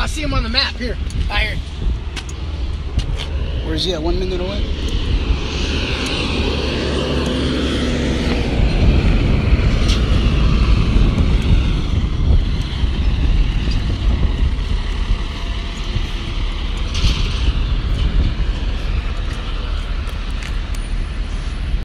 I see him on the map. Here, I here. Where's he at? One minute away?